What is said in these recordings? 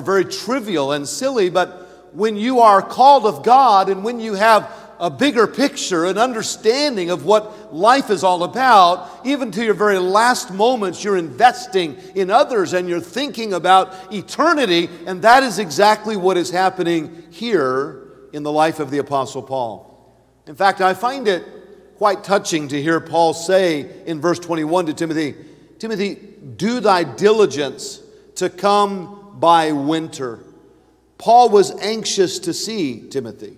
are very trivial and silly, but when you are called of God and when you have a bigger picture, an understanding of what life is all about, even to your very last moments, you're investing in others and you're thinking about eternity, and that is exactly what is happening here in the life of the Apostle Paul. In fact, I find it quite touching to hear Paul say in verse 21 to Timothy, Timothy, do thy diligence to come by winter. Paul was anxious to see Timothy.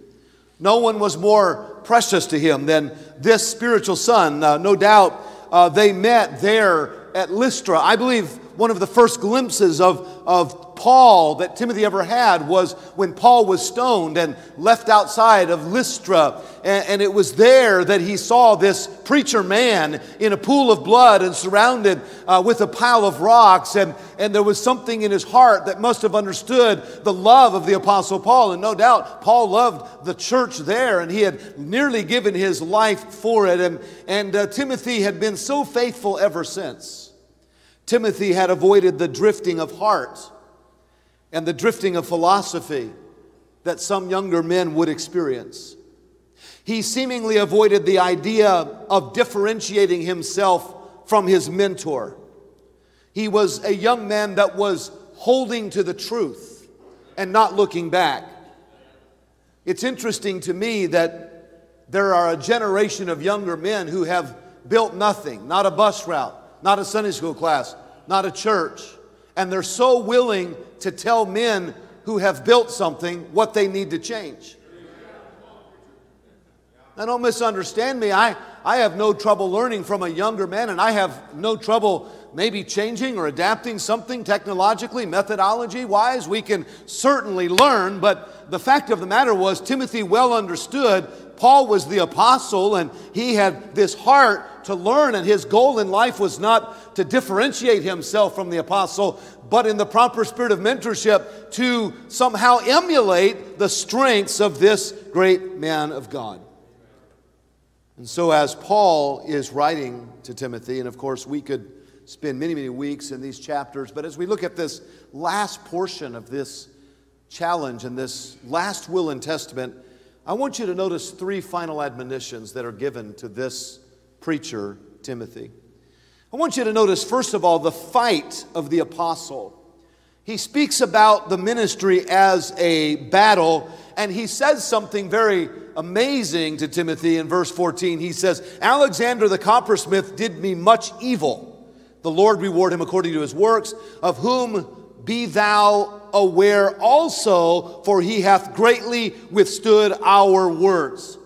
No one was more precious to him than this spiritual son. Uh, no doubt uh, they met there at Lystra. I believe one of the first glimpses of, of Paul that Timothy ever had was when Paul was stoned and left outside of Lystra. And, and, it was there that he saw this preacher man in a pool of blood and surrounded uh, with a pile of rocks. And, and there was something in his heart that must have understood the love of the Apostle Paul. And no doubt, Paul loved the church there and he had nearly given his life for it. And, and uh, Timothy had been so faithful ever since. Timothy had avoided the drifting of heart and the drifting of philosophy that some younger men would experience. He seemingly avoided the idea of differentiating himself from his mentor. He was a young man that was holding to the truth and not looking back. It's interesting to me that there are a generation of younger men who have built nothing, not a bus route, not a Sunday school class, not a church, and they're so willing to tell men who have built something what they need to change. Now, don't misunderstand me. I, I have no trouble learning from a younger man, and I have no trouble maybe changing or adapting something technologically, methodology wise. We can certainly learn, but the fact of the matter was, Timothy well understood Paul was the apostle, and he had this heart to learn, and his goal in life was not to differentiate himself from the apostle, but in the proper spirit of mentorship to somehow emulate the strengths of this great man of God. And so, as Paul is writing to Timothy, and of course, we could spend many, many weeks in these chapters, but as we look at this last portion of this challenge and this last will and testament, I want you to notice three final admonitions that are given to this preacher, Timothy. I want you to notice, first of all, the fight of the apostle. He speaks about the ministry as a battle, and he says something very amazing to Timothy in verse 14. He says, Alexander the coppersmith did me much evil. The Lord reward him according to his works, of whom be thou aware also, for he hath greatly withstood our words.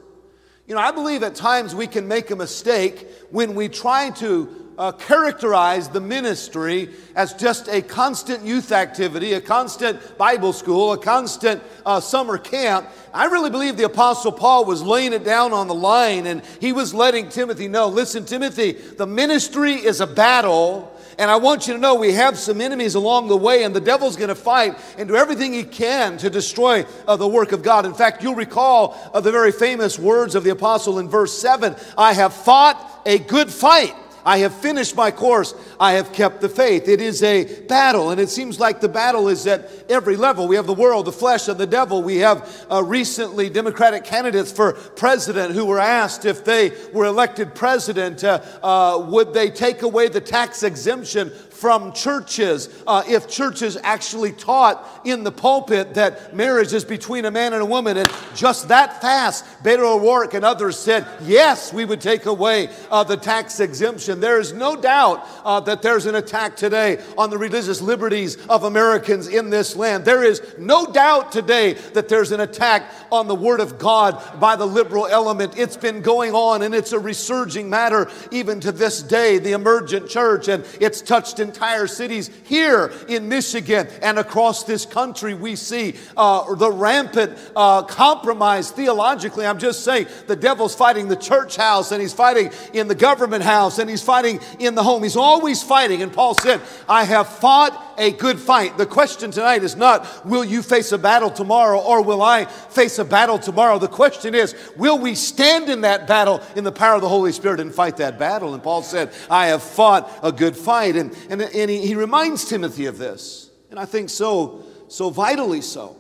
You know, I believe at times we can make a mistake when we try to uh, characterize the ministry as just a constant youth activity, a constant Bible school, a constant uh, summer camp. I really believe the Apostle Paul was laying it down on the line and he was letting Timothy know listen, Timothy, the ministry is a battle and I want you to know we have some enemies along the way, and the devil's going to fight and do everything he can to destroy uh, the work of God. In fact, you'll recall uh, the very famous words of the apostle in verse 7 I have fought a good fight. I have finished my course. I have kept the faith. It is a battle, and it seems like the battle is at every level. We have the world, the flesh, and the devil. We have uh, recently Democratic candidates for president who were asked if they were elected president, uh, uh, would they take away the tax exemption from churches uh, if churches actually taught in the pulpit that marriage is between a man and a woman. And just that fast, Beto O'Rourke and others said, yes, we would take away uh, the tax exemption. There is no doubt uh, that there's an attack today on the religious liberties of Americans in this land. There is no doubt today that there's an attack on the Word of God by the liberal element. It's been going on and it's a resurging matter even to this day. The emergent church, and it's touched entire cities here in Michigan and across this country. We see uh, the rampant uh, compromise theologically. I'm just saying the devil's fighting the church house and he's fighting in the government house and he's fighting in the home. He's always fighting. And Paul said, I have fought a good fight. The question tonight is not, will you face a battle tomorrow or will I face a battle tomorrow? The question is, will we stand in that battle in the power of the Holy Spirit and fight that battle? And Paul said, I have fought a good fight. And, and, and he, he reminds Timothy of this. And I think so so vitally so.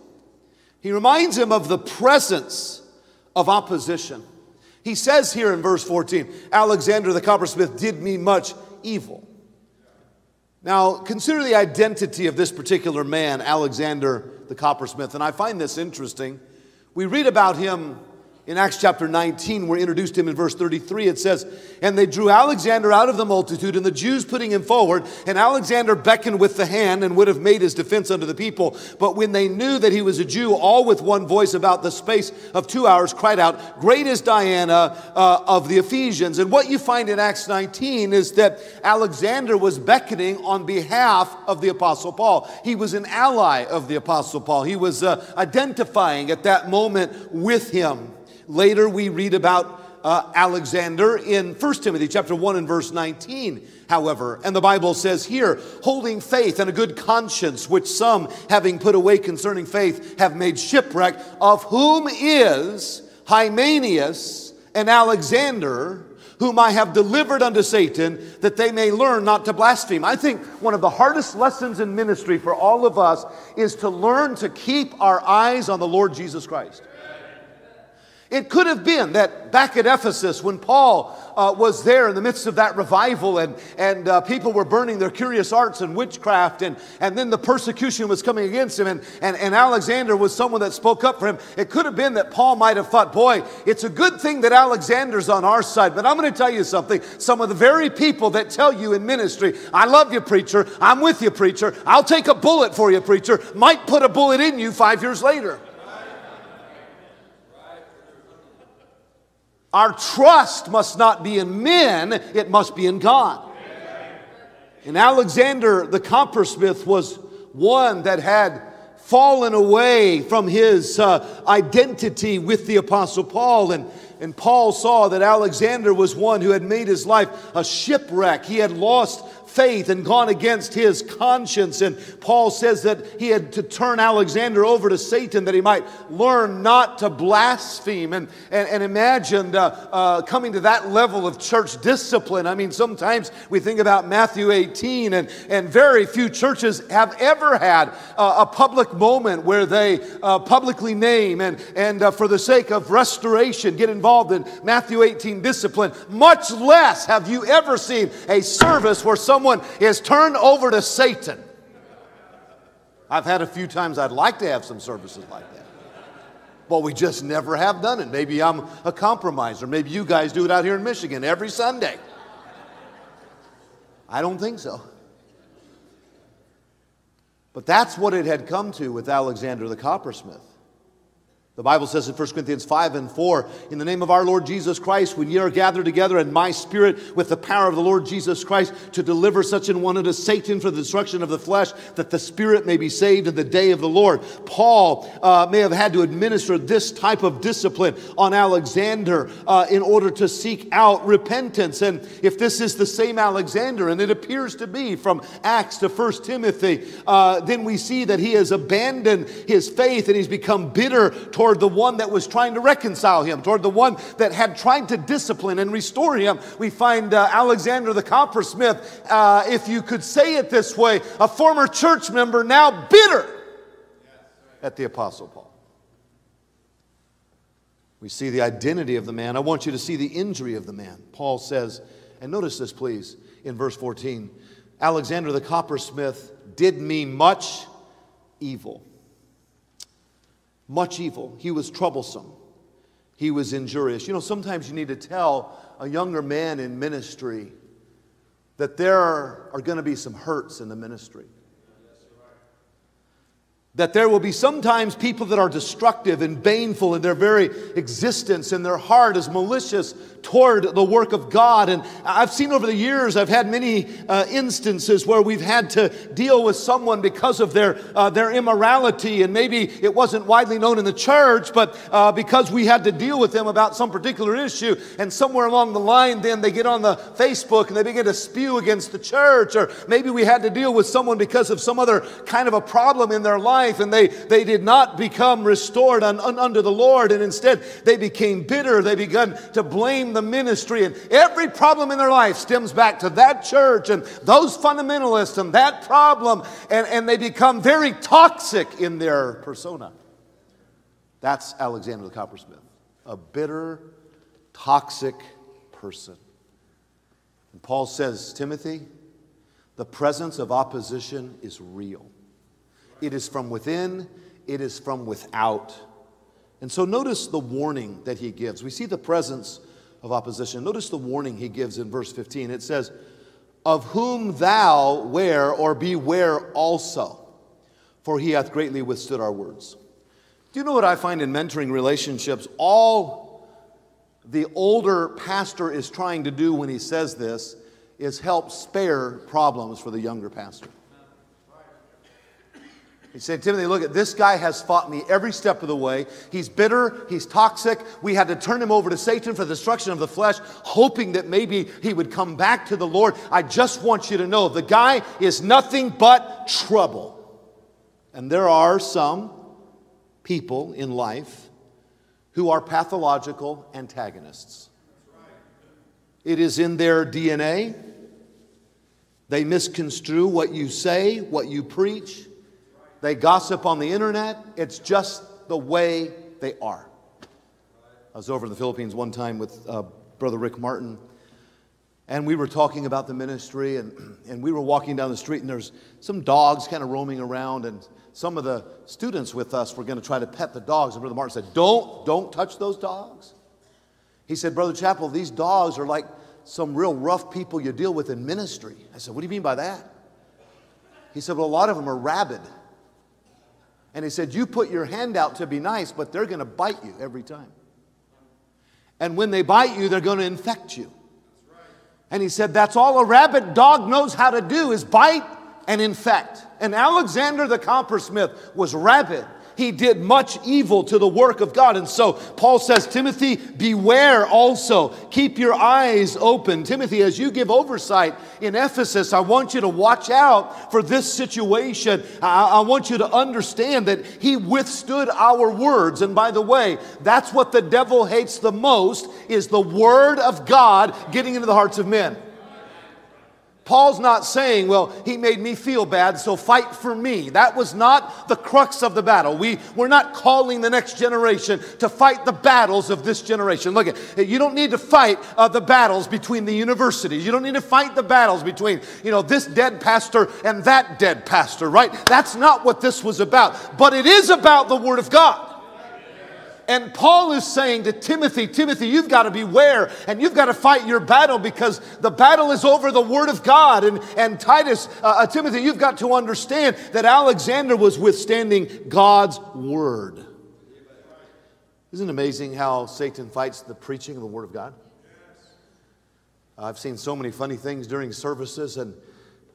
He reminds him of the presence of opposition. He says here in verse 14, Alexander the coppersmith did me much evil. Now, consider the identity of this particular man, Alexander the coppersmith, and I find this interesting. We read about him in Acts chapter 19, we're introduced to him in verse 33. It says, And they drew Alexander out of the multitude, and the Jews putting him forward. And Alexander beckoned with the hand and would have made his defense unto the people. But when they knew that he was a Jew, all with one voice about the space of two hours cried out, Great is Diana uh, of the Ephesians. And what you find in Acts 19 is that Alexander was beckoning on behalf of the Apostle Paul. He was an ally of the Apostle Paul, he was uh, identifying at that moment with him. Later, we read about uh, Alexander in 1 Timothy chapter 1 and verse 19, however. And the Bible says here, holding faith and a good conscience, which some, having put away concerning faith, have made shipwreck, of whom is Hymenaeus and Alexander, whom I have delivered unto Satan, that they may learn not to blaspheme. I think one of the hardest lessons in ministry for all of us is to learn to keep our eyes on the Lord Jesus Christ. It could have been that back at Ephesus, when Paul uh, was there in the midst of that revival and, and uh, people were burning their curious arts and witchcraft, and, and then the persecution was coming against him, and, and, and Alexander was someone that spoke up for him. It could have been that Paul might have thought, boy, it's a good thing that Alexander's on our side. But I'm going to tell you something. Some of the very people that tell you in ministry, I love you, preacher, I'm with you, preacher, I'll take a bullet for you, preacher, might put a bullet in you five years later. Our trust must not be in men, it must be in God. And Alexander the coppersmith was one that had fallen away from his uh, identity with the Apostle Paul. And, and Paul saw that Alexander was one who had made his life a shipwreck. He had lost faith and gone against his conscience. And Paul says that he had to turn Alexander over to Satan that he might learn not to blaspheme. And, and, and imagine uh, uh, coming to that level of church discipline. I mean, sometimes we think about Matthew 18, and, and very few churches have ever had uh, a public moment where they uh, publicly name and, and uh, for the sake of restoration get involved in Matthew 18 discipline. Much less have you ever seen a service where someone someone is turned over to Satan. I've had a few times I'd like to have some services like that. But we just never have done it. Maybe I'm a compromiser. Maybe you guys do it out here in Michigan every Sunday. I don't think so. But that's what it had come to with Alexander the coppersmith. The Bible says in 1 Corinthians 5 and 4, in the name of our Lord Jesus Christ, when ye are gathered together in my spirit with the power of the Lord Jesus Christ to deliver such an one unto Satan for the destruction of the flesh, that the spirit may be saved in the day of the Lord. Paul uh, may have had to administer this type of discipline on Alexander uh, in order to seek out repentance. And if this is the same Alexander, and it appears to be from Acts to 1 Timothy, uh, then we see that he has abandoned his faith and he's become bitter toward toward the one that was trying to reconcile him, toward the one that had tried to discipline and restore him. We find uh, Alexander the coppersmith, uh, if you could say it this way, a former church member now bitter at the Apostle Paul. We see the identity of the man. I want you to see the injury of the man. Paul says, and notice this, please, in verse 14 Alexander the coppersmith did me much evil much evil. He was troublesome. He was injurious. You know, sometimes you need to tell a younger man in ministry that there are, going to be some hurts in the ministry that there will be sometimes people that are destructive and baneful in their very existence, and their heart is malicious toward the work of God. And I've seen over the years, I've had many uh, instances where we've had to deal with someone because of their, uh, their immorality, and maybe it wasn't widely known in the church, but uh, because we had to deal with them about some particular issue, and somewhere along the line, then they get on the Facebook and they begin to spew against the church, or maybe we had to deal with someone because of some other kind of a problem in their life life and they, they did not become restored un, un, under the Lord. And instead, they became bitter. They began to blame the ministry. And every problem in their life stems back to that church and those fundamentalists and that problem. And, and they become very toxic in their persona. That's Alexander the Coppersmith, a bitter, toxic person. And Paul says, Timothy, the presence of opposition is real. It is from within, it is from without. And so notice the warning that he gives. We see the presence of opposition. Notice the warning he gives in verse 15. It says, Of whom thou ware or beware also, for he hath greatly withstood our words. Do you know what I find in mentoring relationships? All the older pastor is trying to do when he says this is help spare problems for the younger pastor. He said, Timothy, look at this guy has fought me every step of the way. He's bitter, he's toxic. We had to turn him over to Satan for the destruction of the flesh, hoping that maybe he would come back to the Lord. I just want you to know the guy is nothing but trouble. And there are some people in life who are pathological antagonists. It is in their DNA. They misconstrue what you say, what you preach. They gossip on the internet. It's just the way they are. I was over in the Philippines one time with uh, Brother Rick Martin, and we were talking about the ministry, and, and we were walking down the street, and there's some dogs kind of roaming around, and some of the students with us were going to try to pet the dogs. And Brother Martin said, Don't, don't touch those dogs. He said, Brother Chappell, these dogs are like some real rough people you deal with in ministry. I said, What do you mean by that? He said, Well, a lot of them are rabid. And he said, You put your hand out to be nice, but they're going to bite you every time. And when they bite you, they're going to infect you. And he said, That's all a rabid dog knows how to do is bite and infect. And Alexander the coppersmith was rabid he did much evil to the work of God. And so Paul says, Timothy, beware also. Keep your eyes open. Timothy, as you give oversight in Ephesus, I want you to watch out for this situation. I, I want you to understand that he withstood our words. And by the way, that's what the devil hates the most is the word of God getting into the hearts of men. Paul's not saying, well, he made me feel bad, so fight for me. That was not the crux of the battle. We, we're not calling the next generation to fight the battles of this generation. Look, at, you don't need to fight uh, the battles between the universities. You don't need to fight the battles between, you know, this dead pastor and that dead pastor, right? That's not what this was about. But it is about the Word of God. And Paul is saying to Timothy, Timothy, you've got to beware and you've got to fight your battle because the battle is over the Word of God. And, and Titus, uh, uh, Timothy, you've got to understand that Alexander was withstanding God's Word. Isn't it amazing how Satan fights the preaching of the Word of God? I've seen so many funny things during services and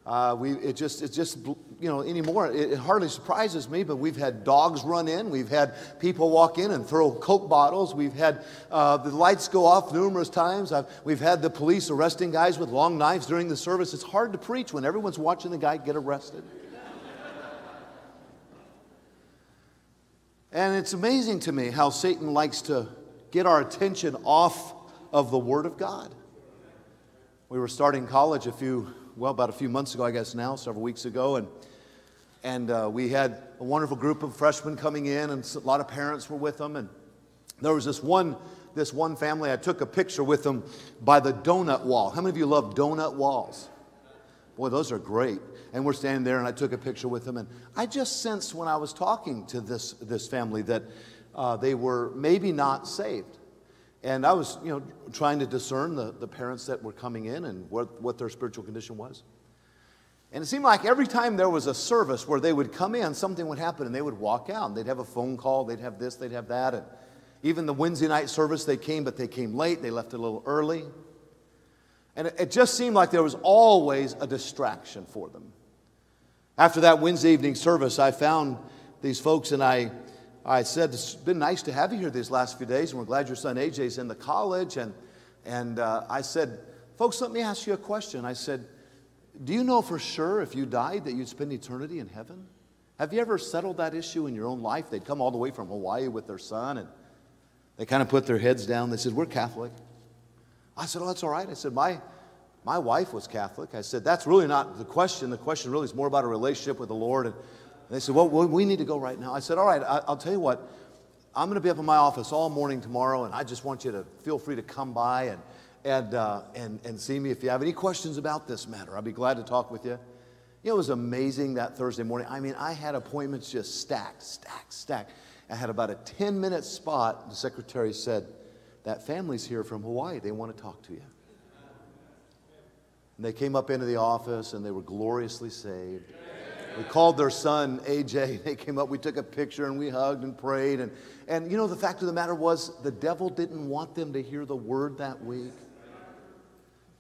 uh, we, it just, it just, you know, anymore, it, it, hardly surprises me, but we've had dogs run in. We've had people walk in and throw Coke bottles. We've had uh, the lights go off numerous times. I've, we've had the police arresting guys with long knives during the service. It's hard to preach when everyone's watching the guy get arrested. and it's amazing to me how Satan likes to get our attention off of the Word of God. We were starting college a few well, about a few months ago, I guess now, several weeks ago, and and uh, we had a wonderful group of freshmen coming in, and a lot of parents were with them. And there was this one, this one family. I took a picture with them by the donut wall. How many of you love donut walls? Boy, those are great. And we're standing there, and I took a picture with them. And I just sensed when I was talking to this this family that uh, they were maybe not saved. And I was, you know, trying to discern the, the parents that were coming in and what, what their spiritual condition was. And it seemed like every time there was a service where they would come in, something would happen and they would walk out. And they'd have a phone call, they'd have this, they'd have that. And even the Wednesday night service, they came, but they came late, they left a little early. And it, it just seemed like there was always a distraction for them. After that Wednesday evening service, I found these folks and I I said, It's been nice to have you here these last few days, and we're glad your son AJ's in the college. And, and uh, I said, Folks, let me ask you a question. I said, Do you know for sure if you died that you'd spend eternity in heaven? Have you ever settled that issue in your own life? They'd come all the way from Hawaii with their son and they kind of put their heads down. They said, We're Catholic. I said, Oh, that's all right. I said, My, my wife was Catholic. I said, That's really not the question. The question really is more about a relationship with the Lord. And they said, Well, we need to go right now. I said, All right, I'll tell you what. I'm going to be up in my office all morning tomorrow, and I just want you to feel free to come by and, and, uh, and, and see me if you have any questions about this matter. I'd be glad to talk with you. You know, it was amazing that Thursday morning. I mean, I had appointments just stacked, stacked, stacked. I had about a 10 minute spot. The secretary said, That family's here from Hawaii. They want to talk to you. And they came up into the office and they were gloriously saved. We called their son AJ. They came up, we took a picture, and we hugged and prayed. And, and you know, the fact of the matter was, the devil didn't want them to hear the word that week.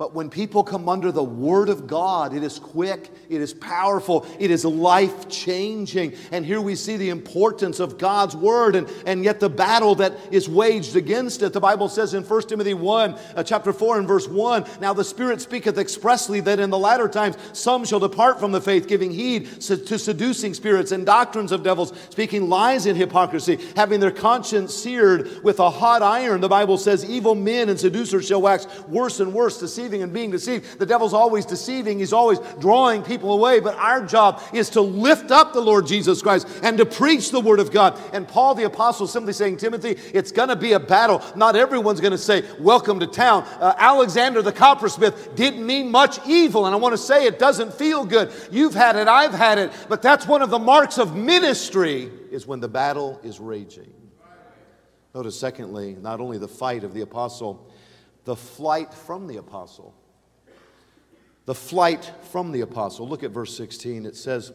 But when people come under the Word of God, it is quick, it is powerful, it is life changing. And here we see the importance of God's Word and, and yet the battle that is waged against it. The Bible says in 1 Timothy 1, uh, chapter 4, and verse 1 Now the Spirit speaketh expressly that in the latter times some shall depart from the faith, giving heed to seducing spirits and doctrines of devils, speaking lies in hypocrisy, having their conscience seared with a hot iron. The Bible says, Evil men and seducers shall wax worse and worse, deceiving deceiving and being deceived. The devil's always deceiving, he's always drawing people away. But our job is to lift up the Lord Jesus Christ and to preach the word of God. And Paul the apostle simply saying, Timothy, it's going to be a battle. Not everyone's going to say, Welcome to town. Uh, Alexander the coppersmith didn't mean much evil. And I want to say it doesn't feel good. You've had it, I've had it. But that's one of the marks of ministry is when the battle is raging. Notice, secondly, not only the fight of the apostle, the flight from the apostle. The flight from the apostle. Look at verse 16. It says,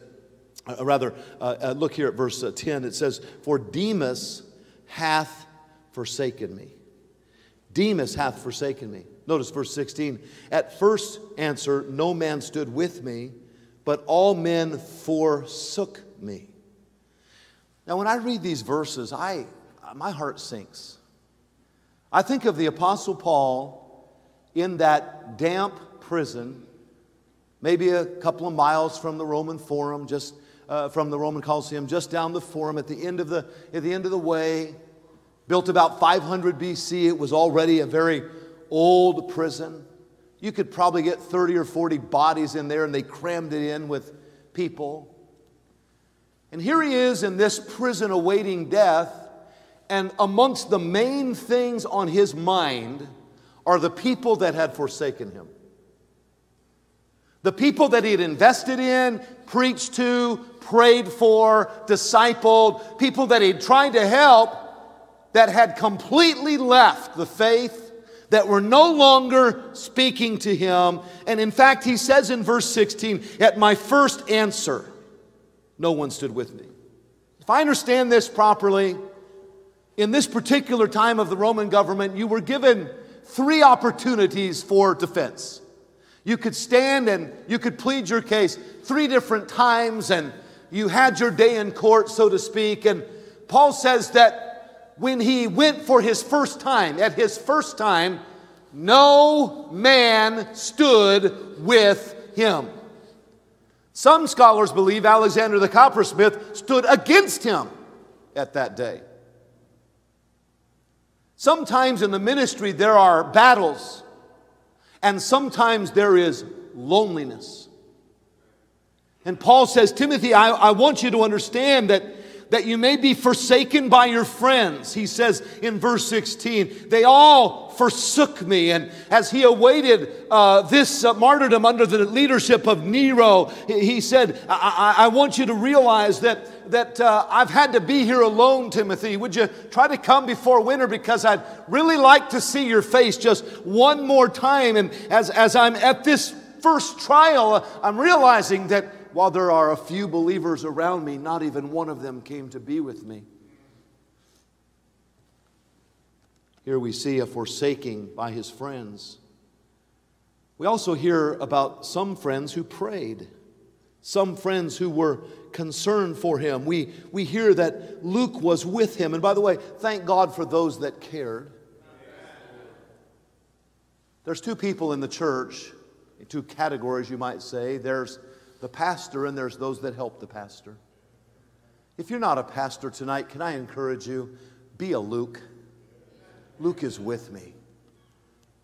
uh, rather, uh, uh, look here at verse uh, 10. It says, For Demas hath forsaken me. Demas hath forsaken me. Notice verse 16. At first answer, no man stood with me, but all men forsook me. Now, when I read these verses, I, my heart sinks. I think of the Apostle Paul in that damp prison, maybe a couple of miles from the Roman Forum, just uh, from the Roman Colosseum, just down the Forum at the end of the, at the, end of the way. Built about 500 BC, it was already a very old prison. You could probably get 30 or 40 bodies in there, and they crammed it in with people. And here he is in this prison awaiting death and amongst the main things on his mind are the people that had forsaken him. The people that he had invested in, preached to, prayed for, discipled, people that he'd tried to help that had completely left the faith, that were no longer speaking to him. And in fact, he says in verse 16, At my first answer, no one stood with me. If I understand this properly, in this particular time of the Roman government, you were given three opportunities for defense. You could stand and you could plead your case three different times, and you had your day in court, so to speak. And Paul says that when he went for his first time, at his first time, no man stood with him. Some scholars believe Alexander the coppersmith stood against him at that day. Sometimes in the ministry there are battles, and sometimes there is loneliness. And Paul says, Timothy, I, I want you to understand that that you may be forsaken by your friends. He says in verse 16, they all forsook me. And as he awaited uh, this uh, martyrdom under the leadership of Nero, he said, I, I, I want you to realize that, that uh, I've had to be here alone, Timothy. Would you try to come before winter? Because I'd really like to see your face just one more time. And as, as I'm at this first trial, I'm realizing that while there are a few believers around me, not even one of them came to be with me. Here we see a forsaking by his friends. We also hear about some friends who prayed, some friends who were concerned for him. We, we hear that Luke was with him. And by the way, thank God for those that cared. There's two people in the church, two categories, you might say. There's the pastor and there's those that help the pastor. If you're not a pastor tonight, can I encourage you? Be a Luke. Luke is with me.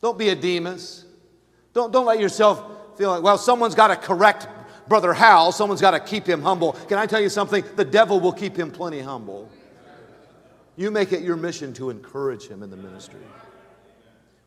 Don't be a Demas. Don't, don't let yourself feel like, well, someone's got to correct Brother Howell, someone's got to keep him humble. Can I tell you something? The devil will keep him plenty humble. You make it your mission to encourage him in the ministry.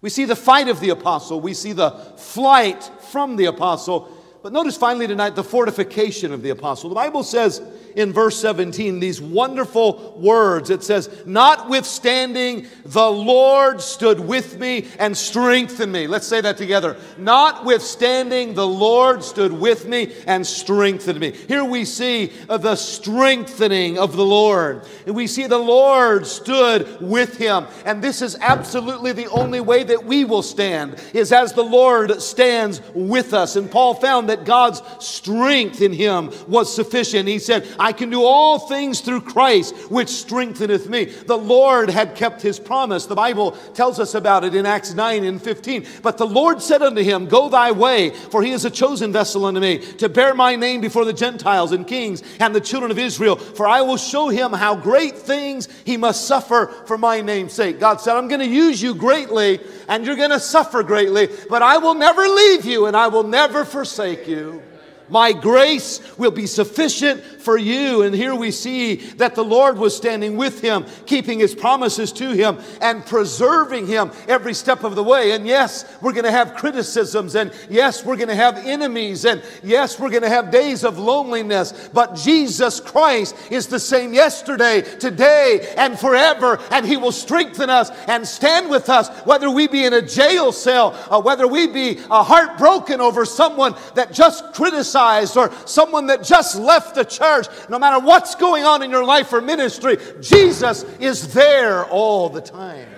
We see the fight of the apostle, we see the flight from the apostle. But notice finally tonight the fortification of the apostle. The Bible says in verse 17 these wonderful words. It says, Notwithstanding, the Lord stood with me and strengthened me. Let's say that together. Notwithstanding, the Lord stood with me and strengthened me. Here we see uh, the strengthening of the Lord. And we see the Lord stood with him. And this is absolutely the only way that we will stand, is as the Lord stands with us. And Paul found that God's strength in him was sufficient. He said, I can do all things through Christ, which strengtheneth me. The Lord had kept his promise. The Bible tells us about it in Acts 9 and 15. But the Lord said unto him, Go thy way, for he is a chosen vessel unto me, to bear my name before the Gentiles and kings and the children of Israel. For I will show him how great things he must suffer for my name's sake. God said, I'm going to use you greatly, and you're going to suffer greatly, but I will never leave you, and I will never forsake you. My grace will be sufficient for you. And here we see that the Lord was standing with him, keeping his promises to him, and preserving him every step of the way. And yes, we're going to have criticisms, and yes, we're going to have enemies, and yes, we're going to have days of loneliness. But Jesus Christ is the same yesterday, today, and forever, and he will strengthen us and stand with us, whether we be in a jail cell, or whether we be heartbroken over someone that just criticized, or someone that just left the church church, no matter what's going on in your life or ministry, Jesus is there all the time.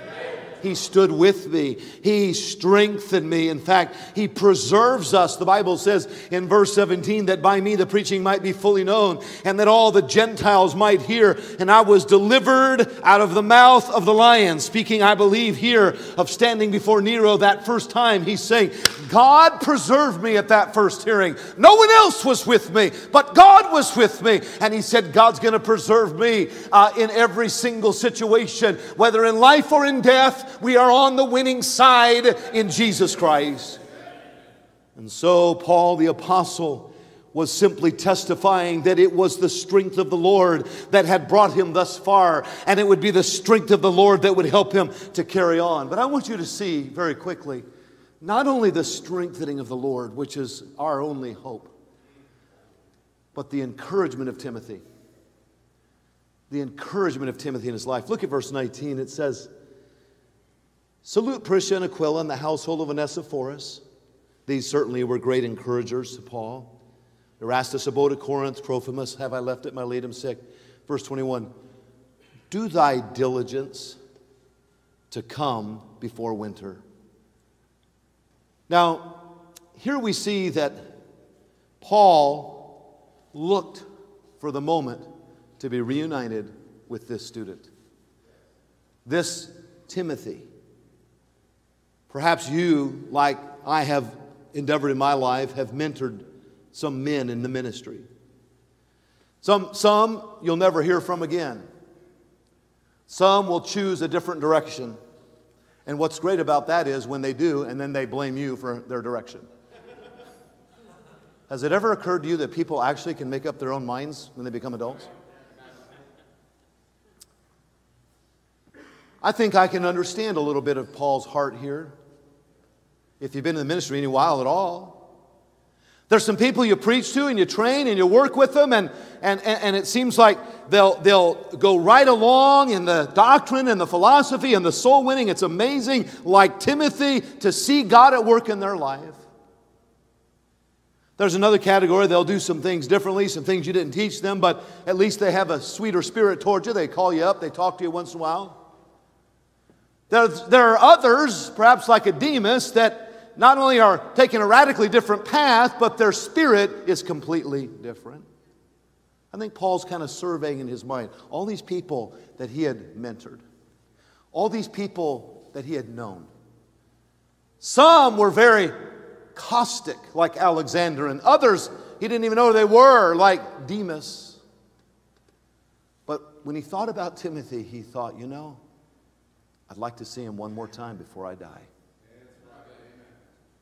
He stood with me. He strengthened me. In fact, He preserves us. The Bible says in verse 17 that by me the preaching might be fully known and that all the Gentiles might hear. And I was delivered out of the mouth of the lion. Speaking, I believe, here of standing before Nero that first time, he's saying, God preserved me at that first hearing. No one else was with me, but God was with me. And he said, God's going to preserve me uh, in every single situation, whether in life or in death we are on the winning side in Jesus Christ. And so, Paul the Apostle was simply testifying that it was the strength of the Lord that had brought him thus far, and it would be the strength of the Lord that would help him to carry on. But I want you to see very quickly not only the strengthening of the Lord, which is our only hope, but the encouragement of Timothy. The encouragement of Timothy in his life. Look at verse 19. It says, Salute Priscilla and Aquila and the household of Onesiphorus. These certainly were great encouragers to Paul. Erastus abode at Corinth, Trophimus have I left at him sick. Verse 21 Do thy diligence to come before winter. Now, here we see that Paul looked for the moment to be reunited with this student, this Timothy. Perhaps you, like I have endeavored in my life, have mentored some men in the ministry. Some, some you'll never hear from again. Some will choose a different direction. And what's great about that is when they do, and then they blame you for their direction. Has it ever occurred to you that people actually can make up their own minds when they become adults? I think I can understand a little bit of Paul's heart here if you've been in the ministry any while at all. There's some people you preach to and you train and you work with them, and, and, and it seems like they'll, they'll go right along in the doctrine and the philosophy and the soul winning. It's amazing, like Timothy, to see God at work in their life. There's another category, they'll do some things differently, some things you didn't teach them, but at least they have a sweeter spirit towards you. They call you up, they talk to you once in a while. There's, there are others, perhaps like a Demas, that not only are taking a radically different path, but their spirit is completely different. I think Paul's kind of surveying in his mind all these people that he had mentored, all these people that he had known. Some were very caustic, like Alexander, and others he didn't even know who they were, like Demas. But when he thought about Timothy, he thought, you know, I'd like to see him one more time before I die.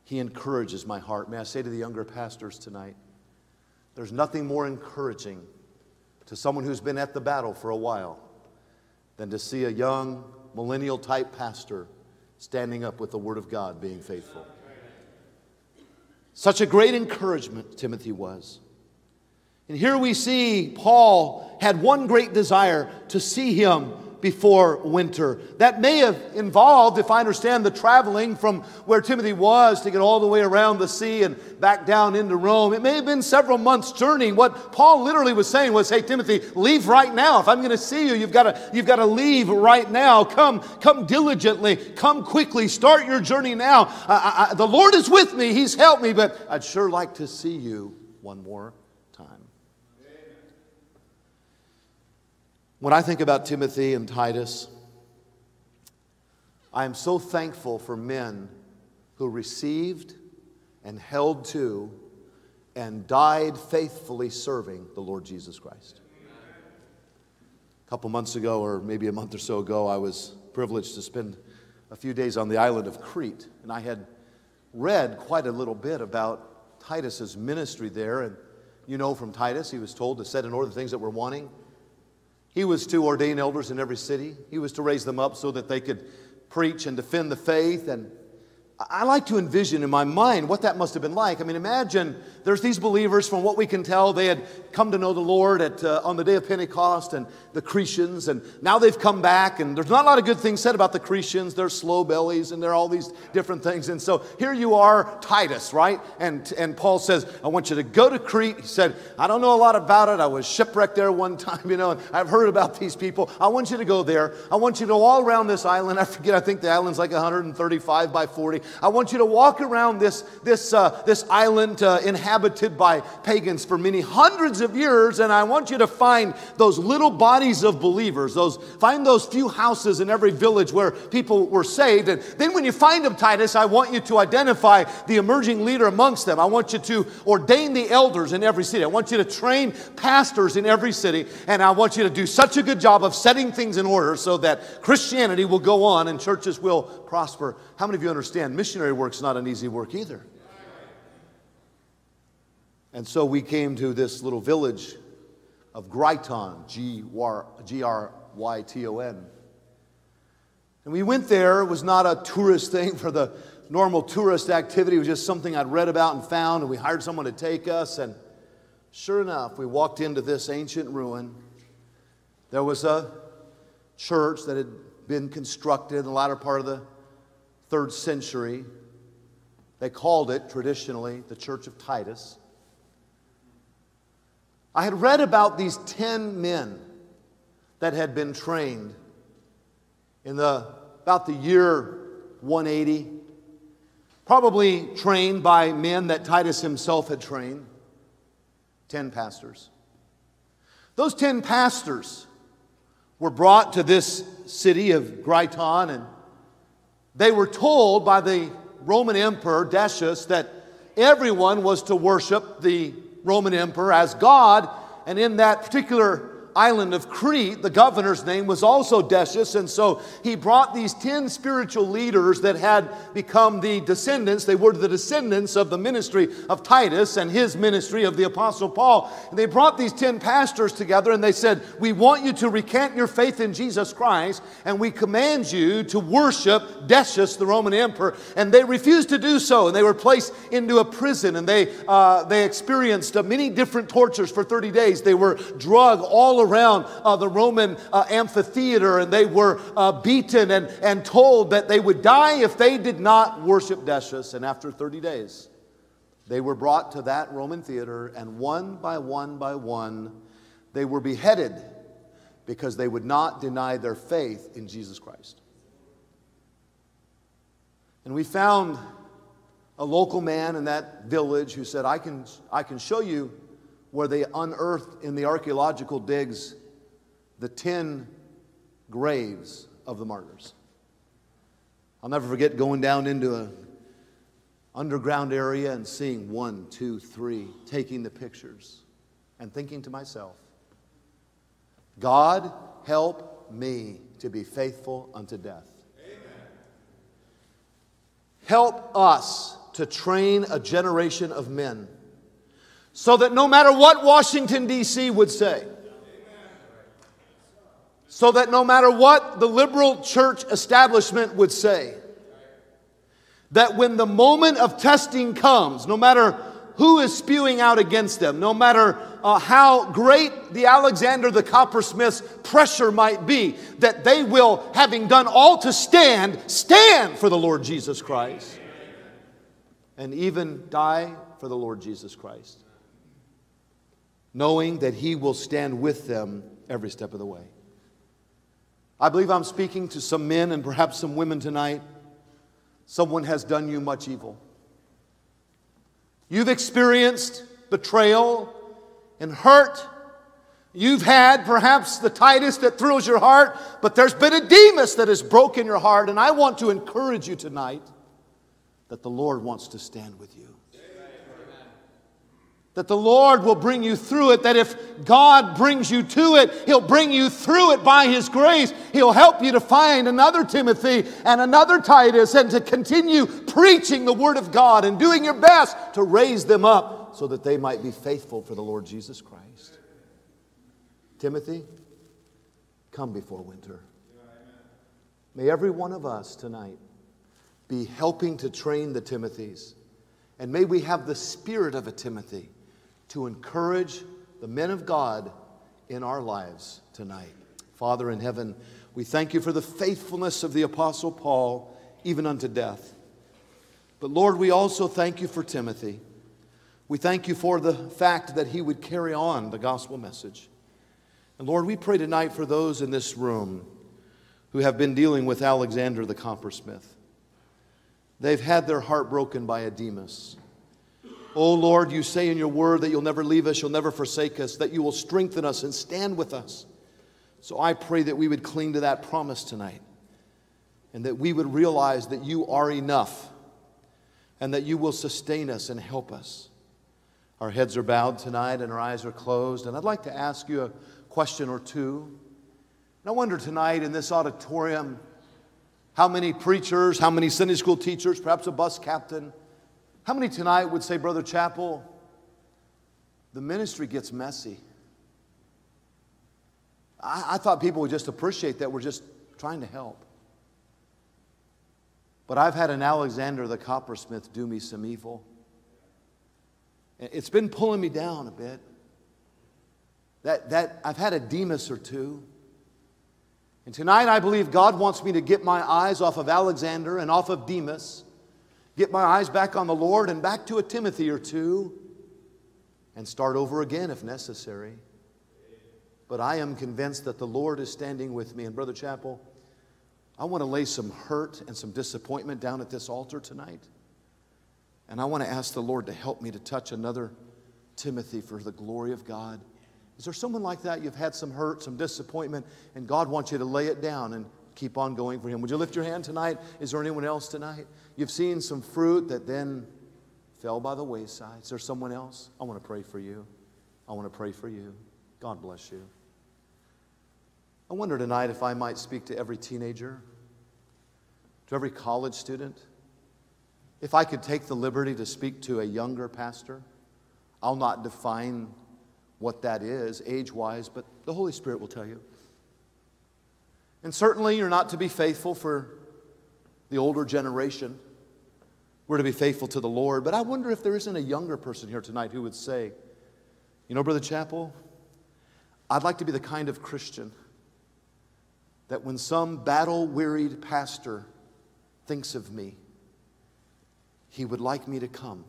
He encourages my heart. May I say to the younger pastors tonight, there's nothing more encouraging to someone who's been at the battle for a while than to see a young millennial type pastor standing up with the Word of God being faithful. Such a great encouragement Timothy was. And here we see Paul had one great desire to see him before winter. That may have involved, if I understand the traveling from where Timothy was to get all the way around the sea and back down into Rome, it may have been several months' journey. What Paul literally was saying was, hey, Timothy, leave right now. If I'm going to see you, you've got to, you've got to leave right now. Come, come diligently, come quickly, start your journey now. I, I, the Lord is with me, He's helped me, but I'd sure like to see you one more When I think about Timothy and Titus, I am so thankful for men who received and held to and died faithfully serving the Lord Jesus Christ. A couple months ago, or maybe a month or so ago, I was privileged to spend a few days on the island of Crete, and I had read quite a little bit about Titus's ministry there. And you know from Titus, he was told to set in order the things that were wanting he was to ordain elders in every city. He was to raise them up so that they could preach and defend the faith and I like to envision in my mind what that must have been like. I mean, imagine there's these believers, from what we can tell, they had come to know the Lord at, uh, on the day of Pentecost and the Cretians, and now they've come back, and there's not a lot of good things said about the Cretians. They're slow bellies, and they're all these different things. And so here you are, Titus, right? And, and Paul says, I want you to go to Crete. He said, I don't know a lot about it. I was shipwrecked there one time, you know, and I've heard about these people. I want you to go there. I want you to go all around this island. I forget, I think the island's like 135 by 40. I want you to walk around this, this, uh, this island uh, inhabited by pagans for many hundreds of years, and I want you to find those little bodies of believers, those, find those few houses in every village where people were saved. And then when you find them, Titus, I want you to identify the emerging leader amongst them. I want you to ordain the elders in every city. I want you to train pastors in every city, and I want you to do such a good job of setting things in order so that Christianity will go on and churches will prosper. How many of you understand missionary work's not an easy work either? And so we came to this little village of Gryton, G R Y T O N. And we went there. It was not a tourist thing for the normal tourist activity. It was just something I'd read about and found, and we hired someone to take us. And sure enough, we walked into this ancient ruin. There was a church that had been constructed in the latter part of the third century. They called it traditionally the Church of Titus. I had read about these 10 men that had been trained in the, about the year 180, probably trained by men that Titus himself had trained 10 pastors. Those 10 pastors were brought to this city of Gryton, and they were told by the Roman Emperor Decius that everyone was to worship the Roman Emperor as God, and in that particular island of Crete, the governor's name was also Decius, and so he brought these 10 spiritual leaders that had become the descendants, they were the descendants of the ministry of Titus and his ministry of the Apostle Paul. And they brought these 10 pastors together and they said, We want you to recant your faith in Jesus Christ, and we command you to worship Decius, the Roman emperor. And they refused to do so, and they were placed into a prison, and they, uh, they experienced uh, many different tortures for 30 days. They were drugged all around uh, the Roman uh, amphitheater and they were uh, beaten and, and told that they would die if they did not worship Decius. And after 30 days, they were brought to that Roman theater, and one by one by one, they were beheaded because they would not deny their faith in Jesus Christ. And we found a local man in that village who said, I can, I can show you where they unearthed in the archaeological digs the 10 graves of the martyrs. I'll never forget going down into an underground area and seeing one, two, three, taking the pictures and thinking to myself, God, help me to be faithful unto death. Amen. Help us to train a generation of men so that no matter what Washington, D.C. would say, so that no matter what the liberal church establishment would say, that when the moment of testing comes, no matter who is spewing out against them, no matter uh, how great the Alexander the coppersmith's pressure might be, that they will, having done all to stand, stand for the Lord Jesus Christ and even die for the Lord Jesus Christ, knowing that He will stand with them every step of the way. I believe I'm speaking to some men and perhaps some women tonight. Someone has done you much evil. You've experienced betrayal and hurt. You've had perhaps the Titus that thrills your heart, but there's been a Demas that has broken your heart. And I want to encourage you tonight that the Lord wants to stand with you that the Lord will bring you through it, that if God brings you to it, He'll bring you through it by His grace. He'll help you to find another Timothy and another Titus and to continue preaching the Word of God and doing your best to raise them up so that they might be faithful for the Lord Jesus Christ. Timothy, come before winter. May every one of us tonight be helping to train the Timothys. And may we have the spirit of a Timothy to encourage the men of God in our lives tonight. Father in heaven, we thank you for the faithfulness of the Apostle Paul, even unto death. But Lord, we also thank you for Timothy. We thank you for the fact that he would carry on the gospel message. And Lord, we pray tonight for those in this room who have been dealing with Alexander the coppersmith. They've had their heart broken by a Demas. Oh Lord, you say in your word that you'll never leave us, you'll never forsake us, that you will strengthen us and stand with us. So I pray that we would cling to that promise tonight and that we would realize that you are enough and that you will sustain us and help us. Our heads are bowed tonight and our eyes are closed. And I'd like to ask you a question or two. And I wonder tonight in this auditorium how many preachers, how many Sunday school teachers, perhaps a bus captain, how many tonight would say, Brother Chappell, the ministry gets messy? I, I thought people would just appreciate that we're just trying to help. But I've had an Alexander the coppersmith do me some evil. It's been pulling me down a bit. That, that I've had a Demas or two. And tonight I believe God wants me to get my eyes off of Alexander and off of Demas get my eyes back on the Lord and back to a Timothy or two and start over again if necessary. But I am convinced that the Lord is standing with me. And, Brother Chappell, I want to lay some hurt and some disappointment down at this altar tonight. And I want to ask the Lord to help me to touch another Timothy for the glory of God. Is there someone like that? You've had some hurt, some disappointment, and God wants you to lay it down and keep on going for Him. Would you lift your hand tonight? Is there anyone else tonight? You've seen some fruit that then fell by the wayside. Is there someone else? I want to pray for you. I want to pray for you. God bless you. I wonder tonight if I might speak to every teenager, to every college student. If I could take the liberty to speak to a younger pastor, I'll not define what that is age wise, but the Holy Spirit will tell you. And certainly, you're not to be faithful for the older generation. We're to be faithful to the Lord. But I wonder if there isn't a younger person here tonight who would say, You know, Brother Chappell, I'd like to be the kind of Christian that when some battle wearied pastor thinks of me, he would like me to come.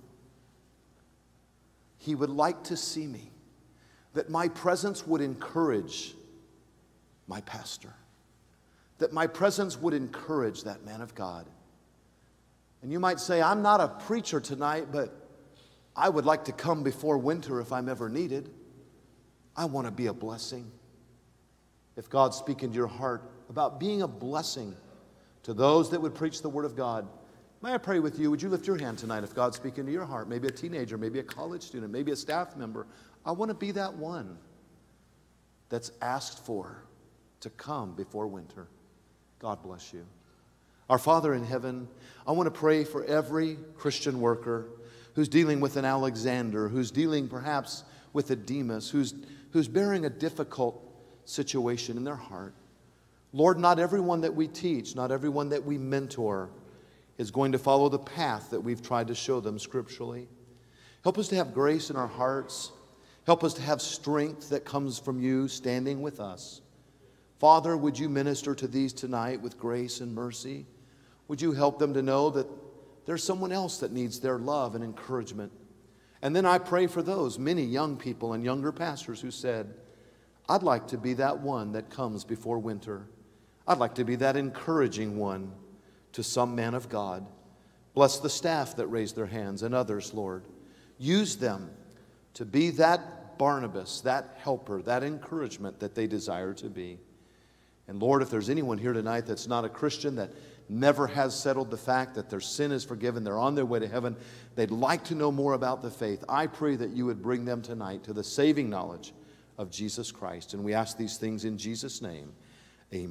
He would like to see me, that my presence would encourage my pastor that my presence would encourage that man of God. And you might say, I'm not a preacher tonight, but I would like to come before winter if I'm ever needed. I want to be a blessing. If God's speaking to your heart about being a blessing to those that would preach the Word of God, may I pray with you? Would you lift your hand tonight if God's speaking to your heart? Maybe a teenager, maybe a college student, maybe a staff member. I want to be that one. that's asked for to come before winter. God bless you. Our Father in heaven, I want to pray for every Christian worker who's dealing with an Alexander, who's dealing perhaps with a Demas, who's, who's bearing a difficult situation in their heart. Lord, not everyone that we teach, not everyone that we mentor is going to follow the path that we've tried to show them scripturally. Help us to have grace in our hearts. Help us to have strength that comes from you standing with us. Father, would you minister to these tonight with grace and mercy? Would you help them to know that there's someone else that needs their love and encouragement? And then I pray for those many young people and younger pastors who said, I'd like to be that one that comes before winter. I'd like to be that encouraging one to some man of God. Bless the staff that raised their hands and others, Lord. Use them to be that Barnabas, that helper, that encouragement that they desire to be. And Lord, if there's anyone here tonight that's not a Christian, that never has settled the fact that their sin is forgiven, they're on their way to heaven, they'd like to know more about the faith, I pray that you would bring them tonight to the saving knowledge of Jesus Christ. And we ask these things in Jesus' name.